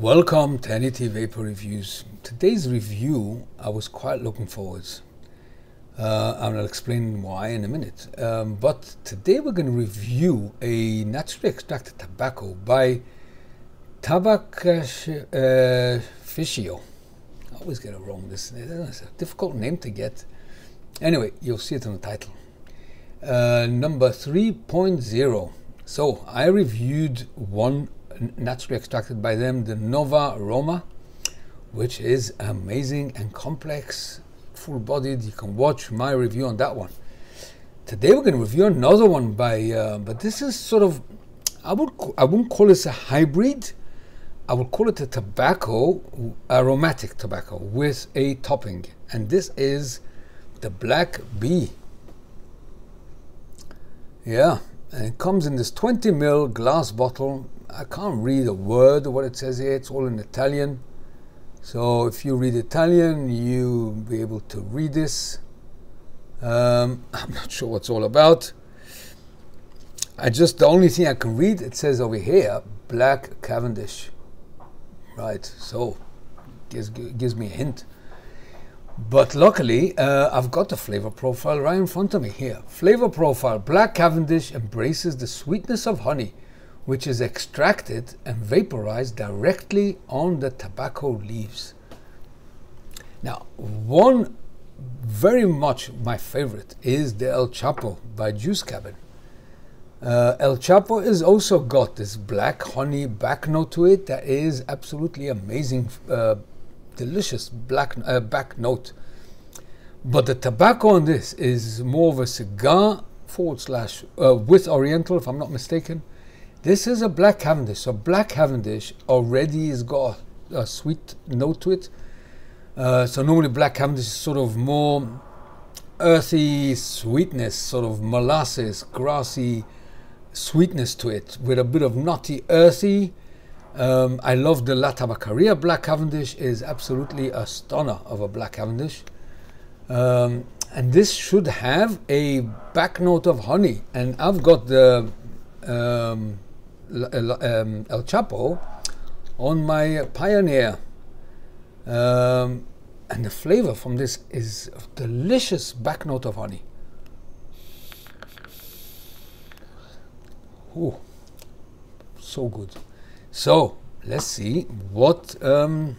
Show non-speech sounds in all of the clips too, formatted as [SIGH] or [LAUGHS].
Welcome to NET Vaper Reviews. Today's review, I was quite looking forwards. Uh, I'll explain why in a minute. Um, but today we're going to review a naturally extracted tobacco by Tabac uh. I always get it wrong. This is a difficult name to get. Anyway, you'll see it in the title. Uh, number 3.0. So I reviewed one naturally extracted by them, the Nova Roma, which is amazing and complex, full bodied. You can watch my review on that one. Today we're going to review another one by, uh, but this is sort of, I would I wouldn't call this a hybrid. I would call it a tobacco, aromatic tobacco with a topping, and this is the Black Bee. Yeah, and it comes in this 20 ml glass bottle I can't read a word of what it says here. It's all in Italian. So if you read Italian, you'll be able to read this. Um, [LAUGHS] I'm not sure what's all about. I just the only thing I can read it says over here black Cavendish. Right. So gives gives me a hint. But luckily, uh, I've got the flavor profile right in front of me here. Flavor profile: Black Cavendish embraces the sweetness of honey which is extracted and vaporized directly on the tobacco leaves. Now, one very much my favorite is the El Chapo by Juice Cabin. Uh, El Chapo has also got this black honey back note to it that is absolutely amazing, uh, delicious black uh, back note. But the tobacco on this is more of a cigar forward slash uh, with Oriental, if I'm not mistaken. This is a black Cavendish. So black Cavendish already has got a sweet note to it. Uh, so normally black Cavendish is sort of more earthy sweetness, sort of molasses, grassy sweetness to it, with a bit of nutty, earthy. Um, I love the La Tabacaria Black Cavendish. is absolutely a stunner of a Black Cavendish. Um, and this should have a back note of honey. And I've got the um, um, El Chapo on my Pioneer. Um, and the flavor from this is a delicious back note of honey. Ooh, so good. So let's see what. Um,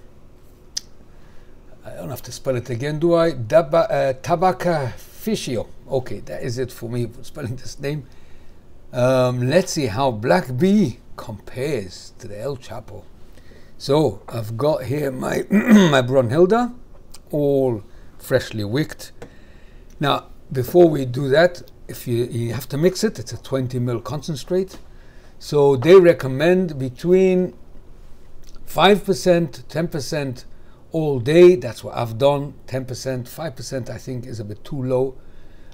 I don't have to spell it again, do I? Daba, uh, Tabacaficio. Okay, that is it for me for spelling this name. Um, let's see how Black Bee compares to the El Chapo. So I've got here my [CLEARS THROAT] my Brunhilde, all freshly wicked. Now, before we do that, if you, you have to mix it, it's a 20 ml concentrate. So they recommend between 5%, 10% all day. That's what I've done. 10%, 5% I think is a bit too low.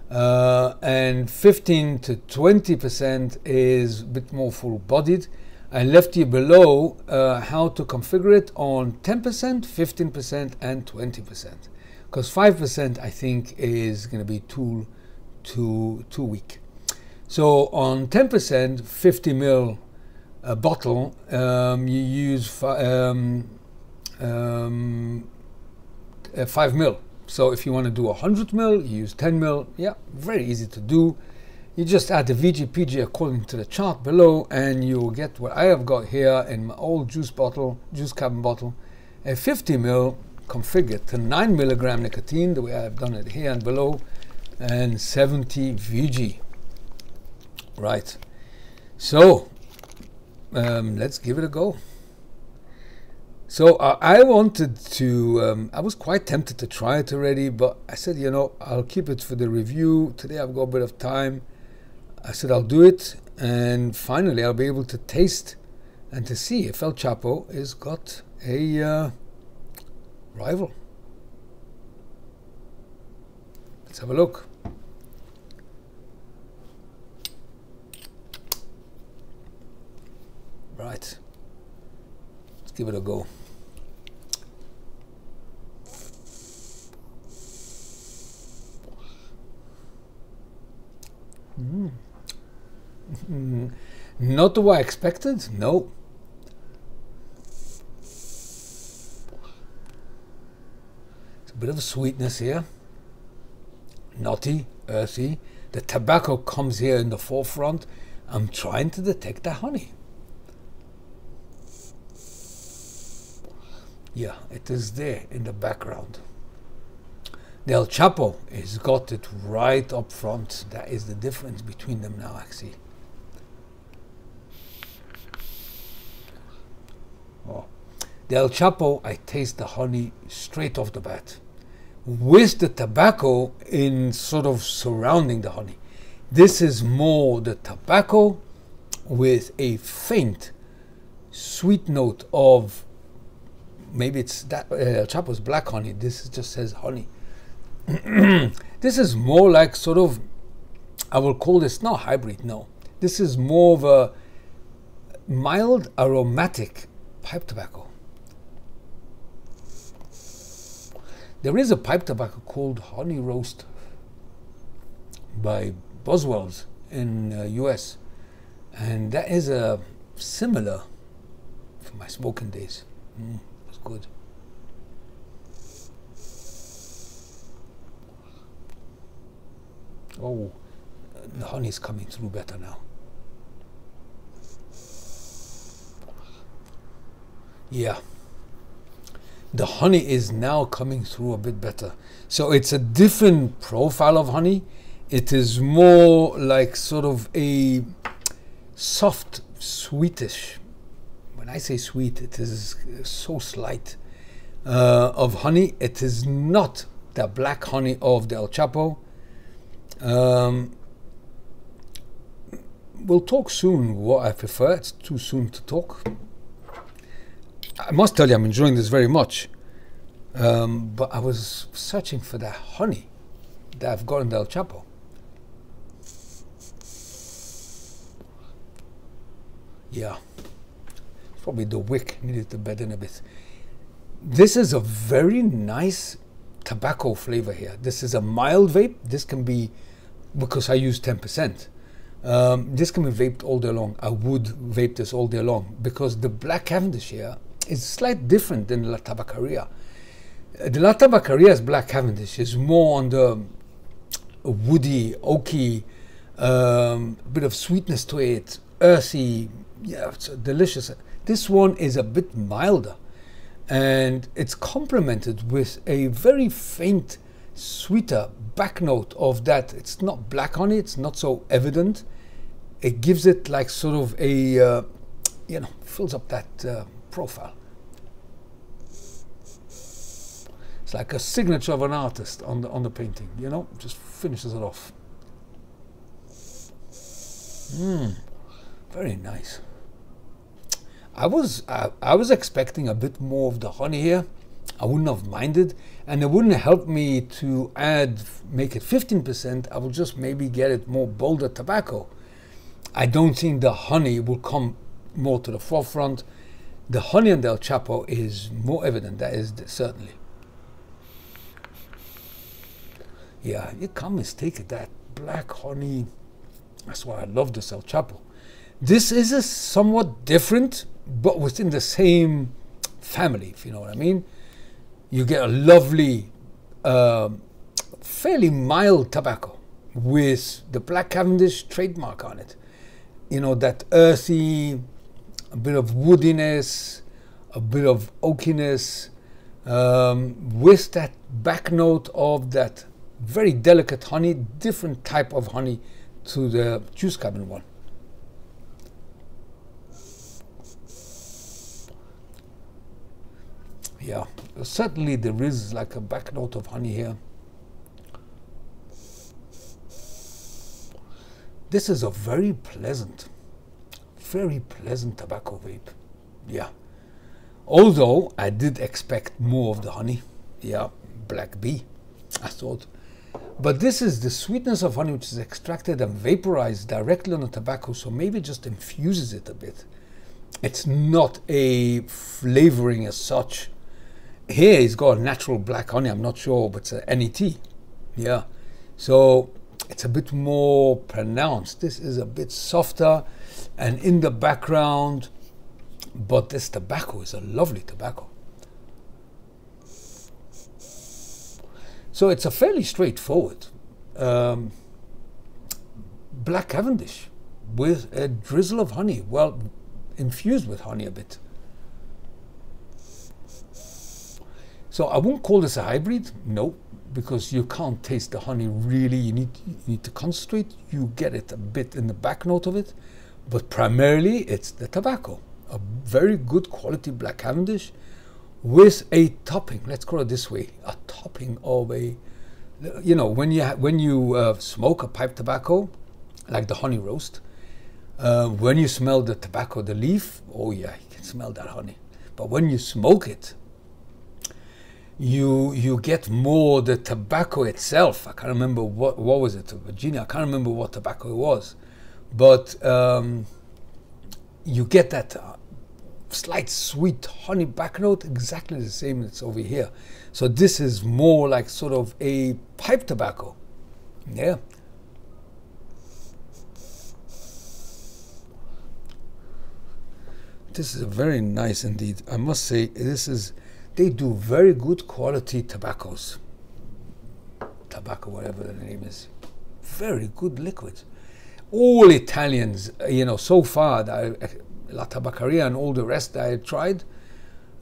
Uh, and 15 to 20 percent is a bit more full bodied. I left you below uh, how to configure it on 10 percent, 15 percent, and 20 percent. Because 5 percent I think is going to be too too too weak. So on 10 percent, 50 ml uh, bottle, um, you use um, um, uh, 5 mil so if you want to do 100 mil, you use 10 mil. Yeah, very easy to do. You just add the VGPG according to the chart below and you'll get what I have got here in my old juice bottle, juice cabin bottle, a 50 mil configured to 9 milligram nicotine, the way I've done it here and below, and 70 VG. Right. So, um, let's give it a go. So uh, I wanted to, um, I was quite tempted to try it already, but I said, you know, I'll keep it for the review. Today I've got a bit of time. I said, I'll do it. And finally, I'll be able to taste and to see if El Chapo has got a uh, rival. Let's have a look. Right Let's give it a go. Not what I expected? No. It's a bit of sweetness here. Nutty, earthy. The tobacco comes here in the forefront. I'm trying to detect the honey. Yeah, it is there in the background. The El Chapo has got it right up front. That is the difference between them now, actually. The El Chapo, I taste the honey straight off the bat with the tobacco in sort of surrounding the honey. This is more the tobacco with a faint sweet note of maybe it's that uh, Chapo's black honey. This just says honey. [CLEARS THROAT] this is more like sort of, I will call this not hybrid, no. This is more of a mild aromatic pipe tobacco. There is a pipe tobacco called Honey Roast by Boswell's in uh, US, and that is a similar for my smoking days. Mm, it's good. Oh, the honey is coming through better now. Yeah. The honey is now coming through a bit better. So it's a different profile of honey. It is more like sort of a soft, sweetish. When I say sweet, it is so slight uh, of honey. It is not the black honey of the El Chapo. Um, we'll talk soon what I prefer. It's too soon to talk. I must tell you, I'm enjoying this very much. Um, but I was searching for that honey that I've got in the El Chapo. Yeah, probably the wick needed to bed in a bit. This is a very nice tobacco flavor here. This is a mild vape. This can be, because I use 10%, um, this can be vaped all day long. I would vape this all day long because the Black Cavendish here is slightly different than La Tabacaria. Uh, the La Tabacaria's Black Cavendish is more on the woody, oaky, um, bit of sweetness to it, earthy, yeah, it's delicious. This one is a bit milder and it's complemented with a very faint, sweeter back note of that. It's not black honey, it's not so evident. It gives it like sort of a, uh, you know, fills up that uh, profile. It's like a signature of an artist on the on the painting, you know, just finishes it off. Mmm, very nice. I was uh, I was expecting a bit more of the honey here. I wouldn't have minded, and it wouldn't help me to add make it 15%. I will just maybe get it more bolder tobacco. I don't think the honey will come more to the forefront. The honey and El Chapo is more evident. That is certainly. Yeah, you can't mistake it. That black honey. That's why I love this El Chapo. This is a somewhat different but within the same family, if you know what I mean. You get a lovely, uh, fairly mild tobacco with the Black Cavendish trademark on it. You know, that earthy, a bit of woodiness, a bit of oakiness, um, with that back note of that very delicate honey, different type of honey to the juice cabin one. yeah, certainly there is like a back note of honey here. This is a very pleasant, very pleasant tobacco vape. Yeah. Although I did expect more of the honey. Yeah, black bee, I thought. But this is the sweetness of honey which is extracted and vaporized directly on the tobacco, so maybe just infuses it a bit. It's not a flavoring as such here he's got natural black honey. I'm not sure, but it's an NET. Yeah. So it's a bit more pronounced. This is a bit softer and in the background, but this tobacco is a lovely tobacco. So it's a fairly straightforward um, black Cavendish with a drizzle of honey, well, infused with honey a bit. So I won't call this a hybrid, no, because you can't taste the honey really. You need you need to concentrate. You get it a bit in the back note of it, but primarily it's the tobacco. A very good quality black Cavendish with a topping. Let's call it this way: a topping of a, you know, when you when you uh, smoke a pipe tobacco, like the honey roast, uh, when you smell the tobacco, the leaf, oh yeah, you can smell that honey. But when you smoke it, you you get more the tobacco itself. I can't remember what what was it, Virginia. I can't remember what tobacco it was, but um, you get that uh, slight sweet honey back note, exactly the same as over here. So this is more like sort of a pipe tobacco. Yeah. This is very nice indeed. I must say, this is they do very good quality tobaccos. Tobacco, whatever the name is. Very good liquids. All Italians, uh, you know, so far, the, uh, La Tabaccaria and all the rest I tried,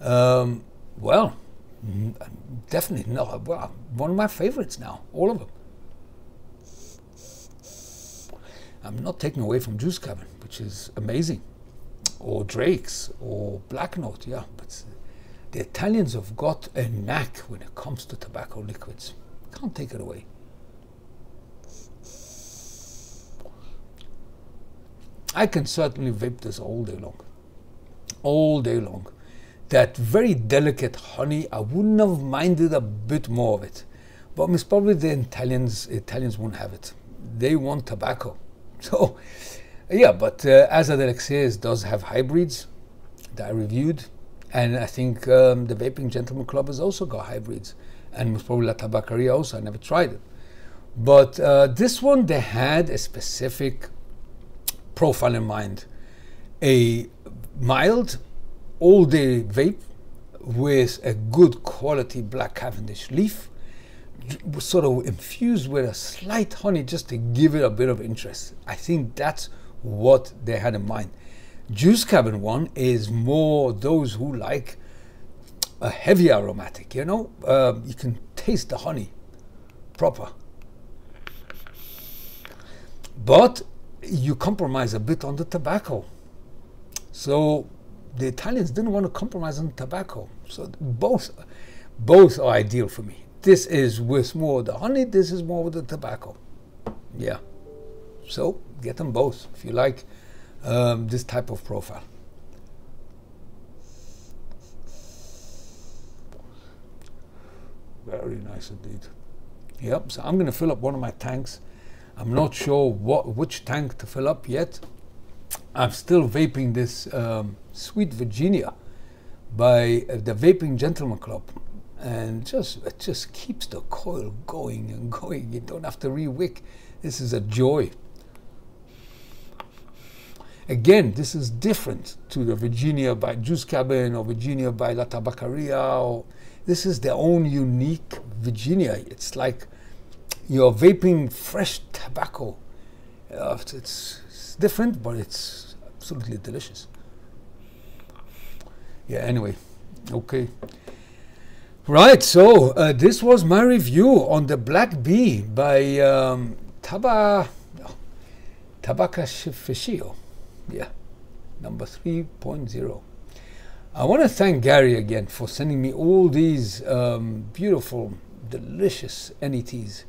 um, well, mm-hmm, um, definitely no, well, one of my favorites now, all of them. I'm not taking away from Juice Cabin, which is amazing, or Drake's, or Black Note, yeah, but the Italians have got a knack when it comes to tobacco liquids. Can't take it away. I can certainly vape this all day long. All day long. That very delicate honey, I wouldn't have minded a bit more of it. But it's probably the Italians, Italians won't have it. They want tobacco. [LAUGHS] So, yeah, but uh, Asa says does have hybrids that I reviewed. And I think um, the Vaping Gentleman Club has also got hybrids. And most probably La Tabacaria also. I never tried it. But uh, this one, they had a specific profile in mind. A mild, all day vape with a good quality black Cavendish leaf, sort of infused with a slight honey just to give it a bit of interest. I think that's what they had in mind. Juice cabin one is more those who like a heavy aromatic, you know? Uh, you can taste the honey proper. But you compromise a bit on the tobacco. So the Italians didn't want to compromise on tobacco. So both, both are ideal for me. This is with more the honey, this is more with the tobacco. Yeah. So get them both if you like um, this type of profile. Very nice indeed. Yep, so I'm going to fill up one of my tanks. I'm not sure what which tank to fill up yet. I'm still vaping this um, Sweet Virginia by uh, the Vaping Gentleman Club. And just it just keeps the coil going and [LAUGHS] going. You don't have to re-wick. This is a joy. Again, this is different to the Virginia by Juice Cabin or Virginia by La Tabacaria. Or, this is their own unique Virginia. It's like you're vaping fresh tobacco. Uh, it's, it's different, but it's absolutely delicious. Yeah, anyway, okay. Right, so uh, this was my review on the Black Bee by um, Taba, Tabacasficio. Yeah, number 3.0. I want to thank Gary again for sending me all these um, beautiful, delicious NETs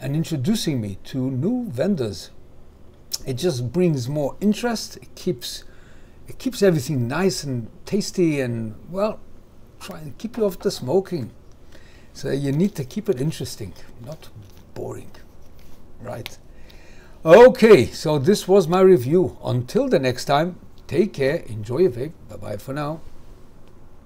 and introducing me to new vendors. It just brings more interest. It keeps it keeps everything nice and tasty and well, try and keep you off the smoking. So you need to keep it interesting, not boring, right? Okay, so this was my review. Until the next time, take care, enjoy your vape. Bye bye for now.